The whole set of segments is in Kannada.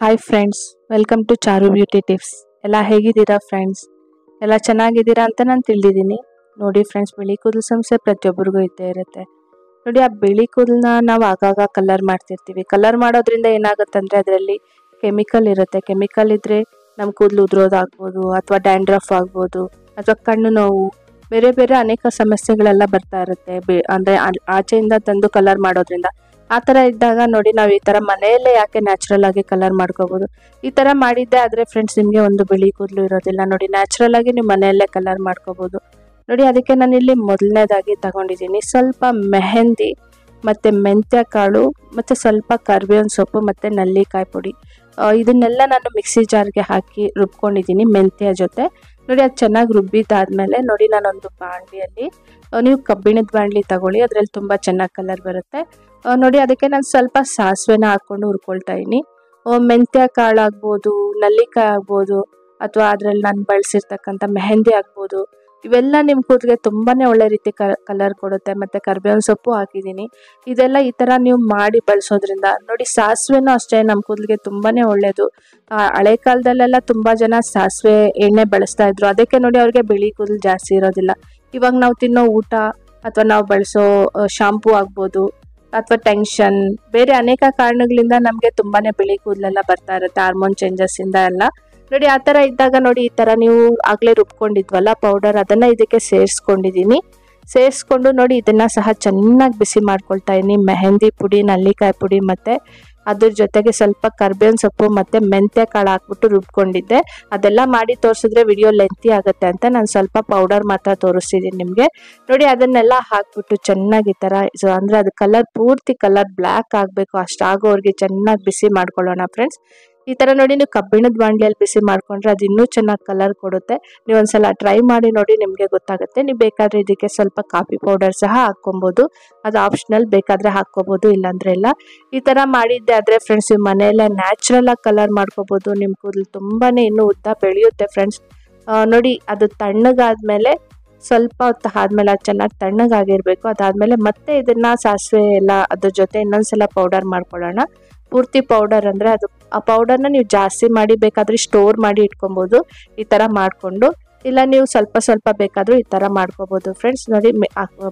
Hi friends welcome to Charu beauty tips ಎಲ್ಲ ಹೇಗಿದ್ದೀರಾ ಫ್ರೆಂಡ್ಸ್ ಎಲ್ಲ ಚೆನ್ನಾಗಿದ್ದೀರಾ ಅಂತ ನಾನು ತಿಳಿದಿದ್ದೀನಿ. ನೋಡಿ ಫ್ರೆಂಡ್ಸ್ ಬಿಳಿ ಕೂದಲು ಸಮಸ್ಯೆ ಪ್ರತಿಯೊಬ್ಬರಿಗೂ ಇದ್ದೇ ಇರುತ್ತೆ. ನೋಡಿ, ಆ ಬಿಳಿ ಕೂದಲನ್ನ ನಾವು ಆಗಾಗ ಕಲರ್ ಮಾಡ್ತಿರ್ತೀವಿ. ಕಲರ್ ಮಾಡೋದ್ರಿಂದ ಏನಾಗುತ್ತೆ ಅಂದರೆ ಅದರಲ್ಲಿ ಕೆಮಿಕಲ್ ಇರುತ್ತೆ. ಕೆಮಿಕಲ್ ಇದ್ದರೆ ನಮ್ಮ ಕೂದಲು ಉದುರೋದಾಗ್ಬೋದು ಅಥವಾ ಡ್ಯಾಂಡ್ರಫ್ ಆಗ್ಬೋದು ಅಥವಾ ಕಣ್ಣು ನೋವು, ಬೇರೆ ಬೇರೆ ಅನೇಕ ಸಮಸ್ಯೆಗಳೆಲ್ಲ ಬರ್ತಾ ಇರುತ್ತೆ. ಬೆ ಅಂದರೆ ಆಚೆಯಿಂದ ತಂದು ಕಲರ್ ಮಾಡೋದ್ರಿಂದ. ಆ ಥರ ಇದ್ದಾಗ ನೋಡಿ ನಾವು ಈ ಥರ ಮನೆಯಲ್ಲೇ ಯಾಕೆ ನ್ಯಾಚುರಲ್ ಆಗಿ ಕಲರ್ ಮಾಡ್ಕೋಬೋದು? ಈ ಥರ ಮಾಡಿದ್ದೆ ಆದರೆ ಫ್ರೆಂಡ್ಸ್ ನಿಮಗೆ ಒಂದು ಬಿಳಿ ಕೂದಲು ಇರೋದಿಲ್ಲ. ನೋಡಿ ನ್ಯಾಚುರಲ್ ಆಗಿ ನೀವು ಮನೆಯಲ್ಲೇ ಕಲರ್ ಮಾಡ್ಕೋಬೋದು. ನೋಡಿ ಅದಕ್ಕೆ ನಾನು ಇಲ್ಲಿ ಮೊದಲನೇದಾಗಿ ತಗೊಂಡಿದ್ದೀನಿ. ಸ್ವಲ್ಪ ಮೆಹಂದಿ, ಮತ್ತು ಮೆಂತ್ಯ ಕಾಳು ಮತ್ತು ಸ್ವಲ್ಪ ಕರ್ಬೇವಿನ ಸೊಪ್ಪು, ಮತ್ತು ನಲ್ಲಿಕಾಯಿ ಪುಡಿ. ಇದನ್ನೆಲ್ಲ ನಾನು ಮಿಕ್ಸಿ ಜಾರ್ಗೆ ಹಾಕಿ ರುಬ್ಕೊಂಡಿದ್ದೀನಿ ಮೆಂತ್ಯ ಜೊತೆ. ನೋಡಿ ಅದು ಚೆನ್ನಾಗಿ ರುಬ್ಬಿದ್ದಾದ್ಮೇಲೆ ನೋಡಿ ನಾನೊಂದು ಬಾಣಲಿಯಲ್ಲಿ ಆ, ನೀವು ಕಬ್ಬಿಣದ ಬಾಣಲಿ ತಗೊಳ್ಳಿ ಅದರಲ್ಲಿ ತುಂಬ ಚೆನ್ನಾಗಿ ಕಲರ್ ಬರುತ್ತೆ. ನೋಡಿ ಅದಕ್ಕೆ ನಾನು ಸ್ವಲ್ಪ ಸಾಸಿವೆನ ಹಾಕ್ಕೊಂಡು ಹುರ್ಕೊಳ್ತಾ ಇದ್ದೀನಿ. ಮೆಂತ್ಯ ಕಾಳು ಆಗ್ಬೋದು ನಲ್ಲಿಕಾಯಿ ಆಗ್ಬೋದು ಅಥವಾ ಅದರಲ್ಲಿ ನಾನು ಬಳಸಿರ್ತಕ್ಕಂಥ ಮೆಹಂದಿ ಆಗ್ಬೋದು ಇವೆಲ್ಲ ನಿಮ್ಮ ಕೂದಲಿಗೆ ತುಂಬಾ ಒಳ್ಳೆ ರೀತಿ ಕಲರ್ ಕೊಡುತ್ತೆ, ಮತ್ತು ಕರ್ಬೇವಿನ ಸೊಪ್ಪು ಹಾಕಿದ್ದೀನಿ. ಇದೆಲ್ಲ ಈ ಥರ ನೀವು ಮಾಡಿ ಬಳಸೋದ್ರಿಂದ, ನೋಡಿ ಸಾಸಿವೆನೂ ಅಷ್ಟೇ ನಮ್ಮ ಕೂದಲಿಗೆ ತುಂಬಾ ಒಳ್ಳೆಯದು ಹಳೆ ಕಾಲದಲ್ಲೆಲ್ಲ ತುಂಬ ಜನ ಸಾಸಿವೆ ಎಣ್ಣೆ ಬಳಸ್ತಾ ಇದ್ರು. ಅದಕ್ಕೆ ನೋಡಿ ಅವ್ರಿಗೆ ಬಿಳಿ ಕೂದಲು ಜಾಸ್ತಿ ಇರೋದಿಲ್ಲ. ಇವಾಗ ನಾವು ತಿನ್ನೋ ಊಟ, ಅಥವಾ ನಾವು ಬಳಸೋ ಶಾಂಪೂ ಆಗ್ಬೋದು, ಅಥವಾ ಟೆನ್ಷನ್ ಬೇರೆ ಅನೇಕ ಕಾರಣಗಳಿಂದ ನಮಗೆ ತುಂಬಾನೇ ಬಿಳಿ ಕೂದಲೆಲ್ಲ ಬರ್ತಾ ಇರುತ್ತೆ ಹಾರ್ಮೋನ್ ಚೇಂಜಸ್ಸಿಂದ ಎಲ್ಲ. ನೋಡಿ, ಆ ಥರ ಇದ್ದಾಗ ನೋಡಿ, ಈ ಥರ ನೀವು ಆಗಲೇ ರುಬ್ಕೊಂಡಿದ್ವಲ್ಲ ಪೌಡರ್ ಅದನ್ನ ಇದಕ್ಕೆ ಸೇರಿಸ್ಕೊಂಡಿದ್ದೀನಿ ಸೇರಿಸ್ಕೊಂಡು ನೋಡಿ, ಇದನ್ನ ಸಹ ಚೆನ್ನಾಗಿ ಬಿಸಿ ಮಾಡ್ಕೊಳ್ತಾ ಇದ್ದೀನಿ ಮೆಹಂದಿ ಪುಡಿ, ನಲ್ಲಿಕಾಯಿ ಪುಡಿ ಮತ್ತೆ ಅದ್ರ ಜೊತೆಗೆ ಸ್ವಲ್ಪ ಕರ್ಬೇವಿನ ಸೊಪ್ಪು ಮತ್ತೆ ಮೆಂತ್ಯ ಕಾಳು ಹಾಕ್ಬಿಟ್ಟು ರುಬ್ಕೊಂಡಿದ್ದೆ. ಅದೆಲ್ಲ ಮಾಡಿ ತೋರಿಸಿದ್ರೆ ವಿಡಿಯೋ ಲೆಂತಿ ಆಗುತ್ತೆ ಅಂತ ನಾನು ಸ್ವಲ್ಪ ಪೌಡರ್ ಮಾತ್ರ ತೋರಿಸ್ತಿದ್ದೀನಿ ನಿಮಗೆ. ನೋಡಿ, ಅದನ್ನೆಲ್ಲ ಹಾಕ್ಬಿಟ್ಟು ಚೆನ್ನಾಗಿ ಈ ಥರ ಸೊ ಅಂದರೆ ಅದು ಕಲರ್ ಪೂರ್ತಿ ಕಲರ್ ಬ್ಲ್ಯಾಕ್ ಆಗಬೇಕು. ಅಷ್ಟಾಗೋವರೆಗೆ ಚೆನ್ನಾಗಿ ಬಿಸಿ ಮಾಡ್ಕೊಳ್ಳೋಣ ಫ್ರೆಂಡ್ಸ್ ಈ ಥರ ನೋಡಿ ನೀವು ಕಬ್ಬಿಣದ ಬಾಣಲಿಯಲ್ಲಿ ಬಿಸಿ ಮಾಡ್ಕೊಂಡ್ರೆ ಅದು ಇನ್ನೂ ಚೆನ್ನಾಗಿ ಕಲರ್ ಕೊಡುತ್ತೆ. ನೀವು ಒಂದ್ಸಲ ಟ್ರೈ ಮಾಡಿ ನೋಡಿ ನಿಮಗೆ ಗೊತ್ತಾಗುತ್ತೆ. ನೀವು ಬೇಕಾದರೆ ಇದಕ್ಕೆ ಸ್ವಲ್ಪ ಕಾಫಿ ಪೌಡರ್ ಸಹ ಹಾಕ್ಕೊಬೋದು. ಅದು ಆಪ್ಷನಲ್ ಬೇಕಾದರೆ ಹಾಕ್ಕೋಬೋದು, ಇಲ್ಲಾಂದ್ರೆ ಇಲ್ಲ. ಈ ಥರ ಮಾಡಿದ್ದೆ ಆದರೆ ಫ್ರೆಂಡ್ಸ್ ನಿಮ್ಮ ಮನೆಯಲ್ಲೇ ನ್ಯಾಚುರಲ್ ಆಗಿ ಕಲರ್ ಮಾಡ್ಕೋಬೋದು. ನಿಮ್ಮ ಕೂದಲು ತುಂಬಾ ಇನ್ನೂ ಉದ್ದ ಬೆಳೆಯುತ್ತೆ ಫ್ರೆಂಡ್ಸ್ ನೋಡಿ, ಅದು ತಣ್ಣಗಾದ್ಮೇಲೆ ಸ್ವಲ್ಪ ಹೊತ್ತು ಆದ್ಮೇಲೆ ಅದು ಚೆನ್ನಾಗಿ ತಣ್ಣಗಾಗಿರ್ಬೇಕು. ಅದಾದ್ಮೇಲೆ ಮತ್ತೆ ಇದನ್ನ ಸಾಸಿವೆ ಎಲ್ಲ ಅದ್ರ ಜೊತೆ ಇನ್ನೊಂದ್ಸಲ ಪೌಡರ್ ಮಾಡ್ಕೊಳ್ಳೋಣ. ಪೂರ್ತಿ ಪೌಡರ್ ಅಂದರೆ ಅದು ಆ ಪೌಡರ್ನ ನೀವು ಜಾಸ್ತಿ ಮಾಡಿ ಬೇಕಾದ್ರೆ ಸ್ಟೋರ್ ಮಾಡಿ ಇಟ್ಕೊಬೋದು, ಈ ಥರ ಮಾಡಿಕೊಂಡು. ಇಲ್ಲ ನೀವು ಸ್ವಲ್ಪ ಸ್ವಲ್ಪ ಬೇಕಾದರೂ ಈ ಥರ ಮಾಡ್ಕೋಬೋದು ಫ್ರೆಂಡ್ಸ್ ನೋಡಿ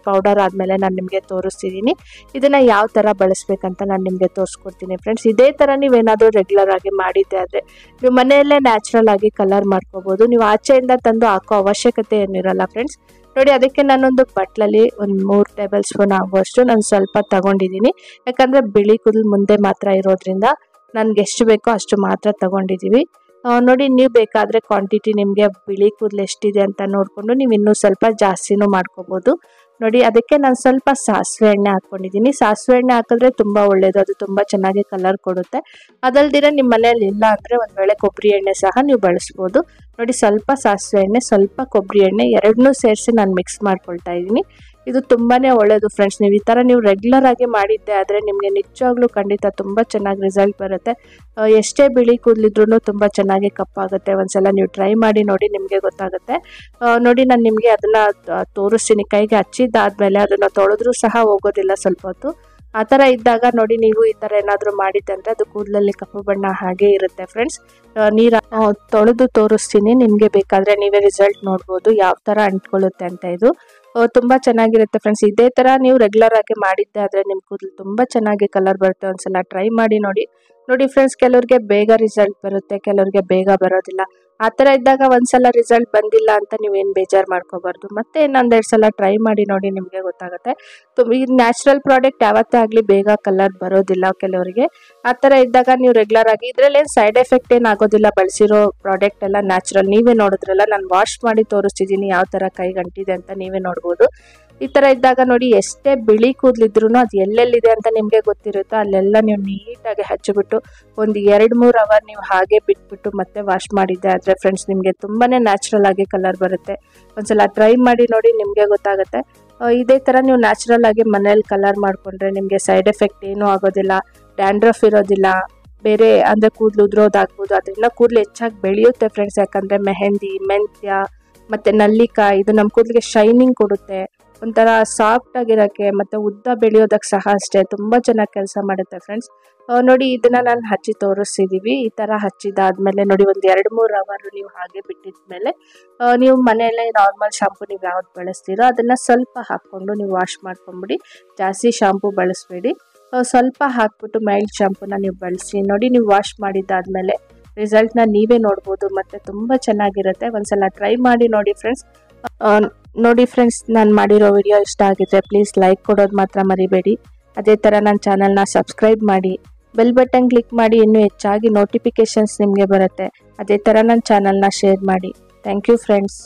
ಪೌಡರ್ ಆದಮೇಲೆ ನಾನು ನಿಮಗೆ ತೋರಿಸ್ತಿದ್ದೀನಿ ಇದನ್ನು ಯಾವ ಥರ ಬಳಸ್ಬೇಕಂತ ನಾನು ನಿಮಗೆ ತೋರಿಸ್ಕೊಡ್ತೀನಿ ಫ್ರೆಂಡ್ಸ್ ಇದೇ ಥರ ನೀವೇನಾದರೂ ರೆಗ್ಯುಲರ್ ಆಗಿ ಮಾಡಿದ್ದೆ ಆದರೆ, ನೀವು ಮನೆಯಲ್ಲೇ ನ್ಯಾಚುರಲ್ ಆಗಿ ಕಲರ್ ಮಾಡ್ಕೋಬೋದು. ನೀವು ಆಚೆಯಿಂದ ತಂದು ಹಾಕೋ ಅವಶ್ಯಕತೆ ಏನಿರಲ್ಲ ಫ್ರೆಂಡ್ಸ್ ನೋಡಿ, ಅದಕ್ಕೆ ನಾನೊಂದು ಬಟ್ಲಲ್ಲಿ ಒಂದು ಮೂರು ಟೇಬಲ್ ಸ್ಪೂನ್ ಆಗುವಷ್ಟು ನಾನು ಸ್ವಲ್ಪ ತಗೊಂಡಿದ್ದೀನಿ ಯಾಕಂದರೆ ಬಿಳಿ ಕೂದಲು ಮುಂದೆ ಮಾತ್ರ ಇರೋದ್ರಿಂದ ನನಗೆ ಎಷ್ಟು ಬೇಕೋ ಅಷ್ಟು ಮಾತ್ರ ತಗೊಂಡಿದ್ದೀವಿ ನೋಡಿ, ನೀವು ಬೇಕಾದರೆ ಕ್ವಾಂಟಿಟಿ ನಿಮಗೆ ಬಿಳಿ ಕೂದಲು ಎಷ್ಟಿದೆ ಅಂತ ನೋಡಿಕೊಂಡು ನೀವು ಇನ್ನೂ ಸ್ವಲ್ಪ ಜಾಸ್ತಿನೂ ಮಾಡ್ಕೋಬೋದು. ನೋಡಿ, ಅದಕ್ಕೆ ನಾನು ಸ್ವಲ್ಪ ಸಾಸಿವೆ ಎಣ್ಣೆ ಹಾಕ್ಕೊಂಡಿದ್ದೀನಿ ಸಾಸಿವೆ ಎಣ್ಣೆ ಹಾಕಿದ್ರೆ ತುಂಬ ಒಳ್ಳೆಯದು ಅದು ತುಂಬ ಚೆನ್ನಾಗಿ ಕಲರ್ ಕೊಡುತ್ತೆ. ಅದಲ್ದಿರ ನಿಮ್ಮ ಮನೆಯಲ್ಲಿ ಇಲ್ಲ ಅಂದರೆ ಒಂದು ವೇಳೆ ಕೊಬ್ಬರಿ ಎಣ್ಣೆ ಸಹ ನೀವು ಬಳಸ್ಬೋದು. ನೋಡಿ, ಸ್ವಲ್ಪ ಸಾಸಿವೆ ಎಣ್ಣೆ, ಸ್ವಲ್ಪ ಕೊಬ್ಬರಿ ಎಣ್ಣೆ ಎರಡನ್ನೂ ಸೇರಿಸಿ ನಾನು ಮಿಕ್ಸ್ ಮಾಡ್ಕೊಳ್ತಾ ಇದ್ದೀನಿ. ಇದು ತುಂಬಾ ಒಳ್ಳೆಯದು ಫ್ರೆಂಡ್ಸ್ ನೀವು ಈ ಥರ ನೀವು ರೆಗ್ಯುಲರ್ ಆಗಿ ಮಾಡಿದ್ದೆ ಆದರೆ ನಿಮಗೆ ನಿಜವಾಗ್ಲೂ ಖಂಡಿತ ತುಂಬ ಚೆನ್ನಾಗಿ ರಿಸಲ್ಟ್ ಬರುತ್ತೆ. ಎಷ್ಟೇ ಬಿಳಿ ಕೂದಲಿದ್ರೂ ತುಂಬ ಚೆನ್ನಾಗಿ ಕಪ್ಪಾಗುತ್ತೆ ಒಂದ್ಸಲ ನೀವು ಟ್ರೈ ಮಾಡಿ ನೋಡಿ ನಿಮಗೆ ಗೊತ್ತಾಗುತ್ತೆ. ನೋಡಿ ನಾನು ನಿಮಗೆ ಅದನ್ನು ತೋರಿಸ್ತೀನಿ. ಕೈಗೆ ಹಚ್ಚಿದ್ದಾದ್ಮೇಲೆ ಅದನ್ನು ತೊಳೆದ್ರೂ ಸಹ ಹೋಗೋದಿಲ್ಲ ಸ್ವಲ್ಪ ಹೊತ್ತು. ಆ ಥರ ಇದ್ದಾಗ ನೋಡಿ ನೀವು ಈ ಥರ ಏನಾದರೂ ಮಾಡಿದ್ದೆ ಅಂದರೆ ಅದು ಕೂದಲಲ್ಲಿ ಕಪ್ಪು ಬಣ್ಣ ಹಾಗೆ ಇರುತ್ತೆ ಫ್ರೆಂಡ್ಸ್ ನೀರು ತೊಳೆದು ತೋರಿಸ್ತೀನಿ. ನಿಮಗೆ ಬೇಕಾದರೆ ನೀವೇ ರಿಸಲ್ಟ್ ನೋಡ್ಬೋದು ಯಾವ ಥರ ಅಂಟ್ಕೊಳ್ಳುತ್ತೆ ಅಂತ ಇದು. ತುಂಬ ಚೆನ್ನಾಗಿರುತ್ತೆ ಫ್ರೆಂಡ್ಸ್ ಇದೇ ಥರ ನೀವು ರೆಗ್ಯುಲರ್ ಆಗಿ ಮಾಡಿದ್ದೆ ಆದರೆ ನಿಮ್ಮ ಕೂದಲು ತುಂಬ ಚೆನ್ನಾಗಿ ಕಲರ್ ಬರುತ್ತೆ ಒಂದ್ಸಲ ಟ್ರೈ ಮಾಡಿ ನೋಡಿ. ನೋಡಿ ಫ್ರೆಂಡ್ಸ್ ಕೆಲವ್ರಿಗೆ ಬೇಗ ರಿಸಲ್ಟ್ ಬರುತ್ತೆ, ಕೆಲವ್ರಿಗೆ ಬೇಗ ಬರೋದಿಲ್ಲ. ಆ ಥರ ಇದ್ದಾಗ ಒಂದ್ಸಲ ರಿಸಲ್ಟ್ ಬಂದಿಲ್ಲ ಅಂತ ನೀವೇನು ಬೇಜಾರು ಮಾಡ್ಕೋಬಾರ್ದು. ಮತ್ತೆ ಇನ್ನೊಂದೆರಡು ಸಲ ಟ್ರೈ ಮಾಡಿ ನೋಡಿ ನಿಮಗೆ ಗೊತ್ತಾಗುತ್ತೆ. ತುಂಬ ಈ ನ್ಯಾಚುರಲ್ ಪ್ರಾಡಕ್ಟ್ ಯಾವತ್ತೇ ಆಗಲಿ ಬೇಗ ಕಲರ್ ಬರೋದಿಲ್ಲ ಕೆಲವರಿಗೆ. ಆ ಥರ ಇದ್ದಾಗ ನೀವು ರೆಗ್ಯುಲರ್ ಆಗಿ ಇದರಲ್ಲೇನು ಸೈಡ್ ಎಫೆಕ್ಟ್ ಏನು ಆಗೋದಿಲ್ಲ. ಬಳಸಿರೋ ಪ್ರಾಡಕ್ಟ್ ಎಲ್ಲ ನ್ಯಾಚುರಲ್ ನೀವೇ ನೋಡಿದ್ರಲ್ಲ, ನಾನು ವಾಶ್ ಮಾಡಿ ತೋರಿಸ್ತಿದ್ದೀನಿ ಯಾವ ಥರ ಕೈ ಗಂಟಿದೆ ಅಂತ ನೀವೇ ನೋಡ್ಬೋದು. ಈ ಥರ ಇದ್ದಾಗ ನೋಡಿ ಎಷ್ಟೇ ಬಿಳಿ ಕೂದಲಿದ್ರು ಅದು ಎಲ್ಲೆಲ್ಲಿದೆ ಅಂತ ನಿಮಗೆ ಗೊತ್ತಿರುತ್ತೋ ಅಲ್ಲೆಲ್ಲ ನೀವು ನೀಟಾಗಿ ಹಚ್ಚಿಬಿಟ್ಟು ಒಂದು ಎರಡು ಮೂರು ಅವರ್ ನೀವು ಹಾಗೆ ಬಿಟ್ಬಿಟ್ಟು ಮತ್ತೆ ವಾಶ್ ಮಾಡಿದ್ದೆ ಆದರೆ ಫ್ರೆಂಡ್ಸ್ ನಿಮಗೆ ತುಂಬಾ ನ್ಯಾಚುರಲ್ ಆಗಿ ಕಲರ್ ಬರುತ್ತೆ. ಒಂದ್ಸಲ ಟ್ರೈ ಮಾಡಿ ನೋಡಿ ನಿಮಗೆ ಗೊತ್ತಾಗುತ್ತೆ. ಇದೇ ಥರ ನೀವು ನ್ಯಾಚುರಲ್ ಆಗಿ ಮನೇಲಿ ಕಲರ್ ಮಾಡಿಕೊಂಡ್ರೆ ನಿಮಗೆ ಸೈಡ್ ಎಫೆಕ್ಟ್ ಏನೂ ಆಗೋದಿಲ್ಲ ಡ್ಯಾಂಡ್ರಫ್ ಇರೋದಿಲ್ಲ, ಬೇರೆ ಅಂದರೆ ಕೂದಲು ಉದ್ರೋದಾಗ್ಬೋದು ಅದರಿಂದ ಕೂದಲು ಹೆಚ್ಚಾಗಿ ಬೆಳೆಯುತ್ತೆ ಫ್ರೆಂಡ್ಸ್ ಯಾಕಂದರೆ ಮೆಹಂದಿ, ಮೆಂತ್ಯ, ಮತ್ತು ನಲ್ಲಿಕಾಯಿ, ಇದು ನಮ್ಮ ಕೂದಲಿಗೆ ಶೈನಿಂಗ್ ಕೊಡುತ್ತೆ. ಒಂಥರ ಸಾಫ್ಟ್ ಆಗಿರೋಕ್ಕೆ ಮತ್ತು ಉದ್ದ ಬೆಳೆಯೋದಕ್ಕೆ ಸಹ ಅಷ್ಟೇ ತುಂಬ ಚೆನ್ನಾಗಿ ಕೆಲಸ ಮಾಡುತ್ತೆ ಫ್ರೆಂಡ್ಸ್ ನೋಡಿ ಇದನ್ನು ನಾನು ಹಚ್ಚಿ ತೋರಿಸ್ತಿದ್ದೀವಿ ಈ ಥರ ಹಚ್ಚಿದಾದ್ಮೇಲೆ ನೋಡಿ ಒಂದು ಎರಡು ಮೂರು ಅವರು ನೀವು ಹಾಗೆ ಬಿಟ್ಟಿದ್ಮೇಲೆ ಮೇಲೆ ನೀವು ಮನೆಯಲ್ಲೇ ನಾರ್ಮಲ್ ಶಾಂಪು ನೀವು ಯಾವ್ದು ಬಳಸ್ತೀರೋ ಅದನ್ನು ಸ್ವಲ್ಪ ಹಾಕ್ಕೊಂಡು ನೀವು ವಾಶ್ ಮಾಡ್ಕೊಂಬಿಡಿ. ಜಾಸ್ತಿ ಶಾಂಪು ಬಳಸಬೇಡಿ. ಸ್ವಲ್ಪ ಹಾಕ್ಬಿಟ್ಟು ಮೈಲ್ಡ್ ಶಾಂಪೂನ ನೀವು ಬಳಸಿ, ನೋಡಿ ನೀವು ವಾಶ್ ಮಾಡಿದ್ದಾದ್ಮೇಲೆ ರಿಸಲ್ಟ್ನ ನೀವೇ ನೋಡ್ಬೋದು. ಮತ್ತು ತುಂಬ ಚೆನ್ನಾಗಿರುತ್ತೆ. ಒಂದ್ಸಲ ಟ್ರೈ ಮಾಡಿ ನೋಡಿ ಫ್ರೆಂಡ್ಸ್ ನೋಡಿ ಫ್ರೆಂಡ್ಸ್ ನಾನು ಮಾಡಿರೋ ವಿಡಿಯೋ ಇಷ್ಟ ಆಗಿದ್ರೆ ಪ್ಲೀಸ್ ಲೈಕ್ ಕೊಡೋದು ಮಾತ್ರ ಮರಿಬೇಡಿ. ಅದೇ ಥರ ನನ್ನ ಚಾನಲ್ನ ಸಬ್ಸ್ಕ್ರೈಬ್ ಮಾಡಿ. ಬೆಲ್ ಬಟನ್ ಕ್ಲಿಕ್ ಮಾಡಿ ಇನ್ನೂ ಹೆಚ್ಚಾಗಿ ನೋಟಿಫಿಕೇಷನ್ಸ್ ನಿಮಗೆ ಬರುತ್ತೆ. ಅದೇ ಥರ ನನ್ನ ಚಾನಲ್ನ ಶೇರ್ ಮಾಡಿ. Thank you friends